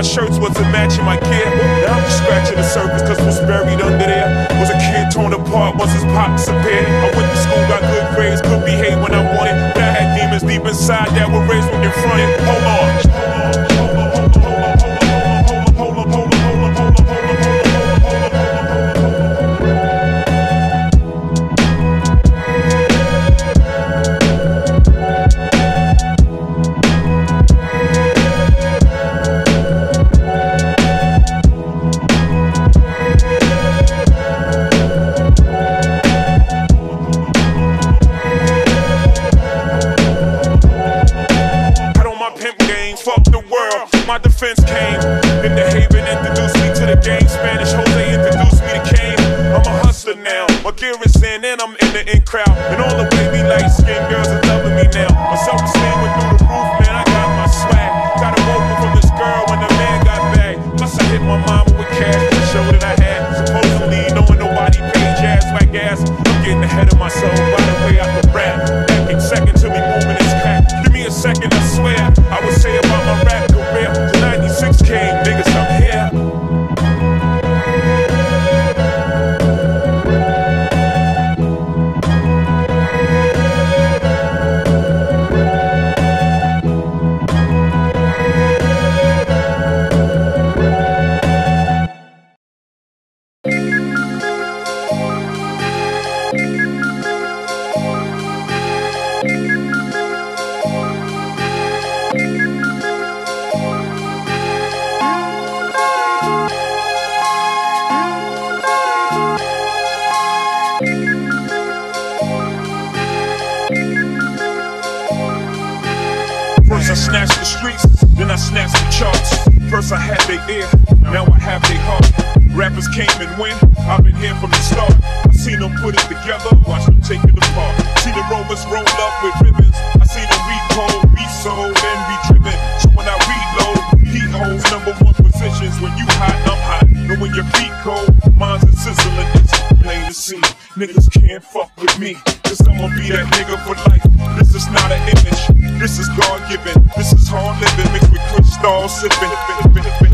my shirts wasn't matching my gear. Now I'm just scratching the surface cause what's buried under there was a kid torn apart once his pockets appeared. I the game. Spanish Jose introduced me to cane. I'm a hustler now. My gear is in and I'm in the in crowd. And all the baby light skinned girls are loving me now. My self esteem went through the roof, man. I got my swag. Got a rope from this girl when the man got back. Plus I hit my mama with cash to show that I had. Supposedly knowing nobody paid jazz like gas. I'm getting ahead of myself by the way I can rap. First I snatched the streets, then I snatched the charts. First I had their ear, now I have their heart. Rappers came and went, I've been here from the start. I seen them put it together, watch them take it apart. See the rovers roll up with ribbons. I see them recode, resold, and re-driven. So when I reload, heat holds number one positions. When you hot, I'm hot. And when your feet cold, mine's a sizzling. It's plain to see. Niggas can't fuck with me. Cause I'ma be that nigga for life. This is not an. This is God given. This is hard living mixed with crystal sipping.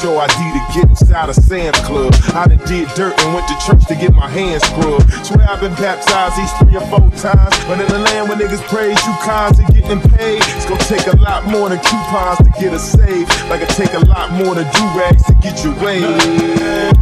show ID to get inside a Sam's Club. I done did dirt and went to church to get my hands scrubbed. Swear I've been baptized these three or four times. But in the land where niggas praise Yukons and getting paid, it's gonna take a lot more than coupons to get us saved. Like it take a lot more than do rags to get you laid.